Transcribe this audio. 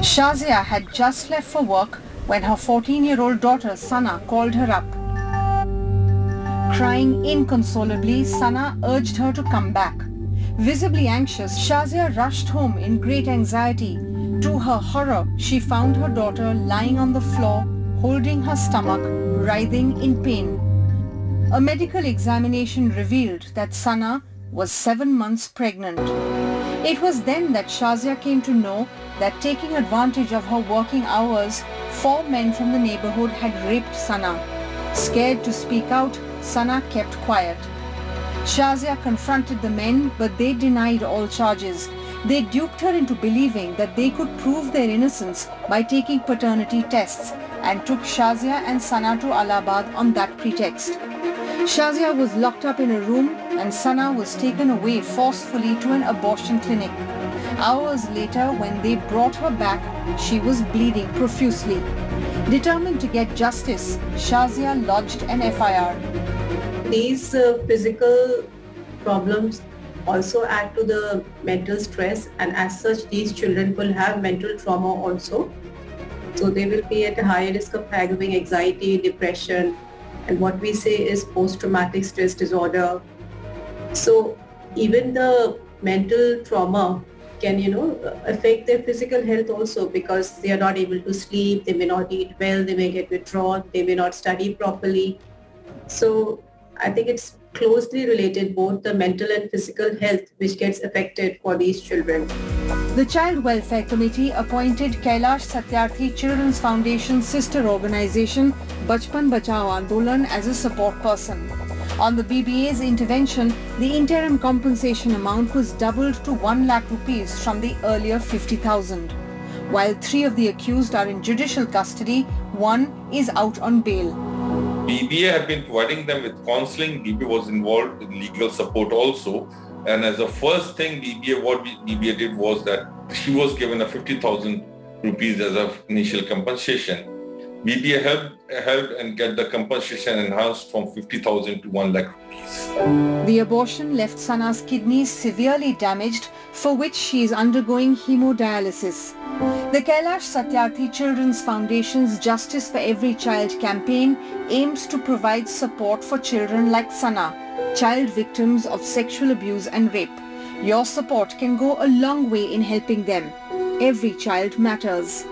Shazia had just left for work when her 14-year-old daughter Sana called her up. Crying inconsolably, Sana urged her to come back. Visibly anxious, Shazia rushed home in great anxiety. To her horror, she found her daughter lying on the floor, holding her stomach, writhing in pain. A medical examination revealed that Sana was seven months pregnant. It was then that Shazia came to know that taking advantage of her working hours, four men from the neighborhood had raped Sana. Scared to speak out, Sana kept quiet. Shazia confronted the men, but they denied all charges. They duped her into believing that they could prove their innocence by taking paternity tests and took Shazia and Sana to Allahabad on that pretext. Shazia was locked up in a room and Sana was taken away forcefully to an abortion clinic. Hours later, when they brought her back, she was bleeding profusely. Determined to get justice, Shazia lodged an FIR. These uh, physical problems also add to the mental stress and as such these children will have mental trauma also. So they will be at a higher risk of having anxiety, depression and what we say is post-traumatic stress disorder. So even the mental trauma can you know affect their physical health also because they are not able to sleep they may not eat well they may get withdrawn they may not study properly so i think it's closely related both the mental and physical health which gets affected for these children the Child Welfare Committee appointed Kailash Satyarthi Children's Foundation sister organization Bachpan Bachao Andolan as a support person. On the BBA's intervention, the interim compensation amount was doubled to 1 lakh rupees from the earlier 50,000. While three of the accused are in judicial custody, one is out on bail. BBA have been providing them with counseling. BBA was involved in legal support also. And as the first thing BBA, what BBA did was that she was given a 50,000 rupees as of initial compensation. BBA helped, helped and get the compensation enhanced from 50,000 to 1 lakh rupees. The abortion left Sana's kidneys severely damaged for which she is undergoing hemodialysis. The Kailash Satyarthi Children's Foundation's Justice for Every Child campaign aims to provide support for children like Sana, child victims of sexual abuse and rape. Your support can go a long way in helping them. Every child matters.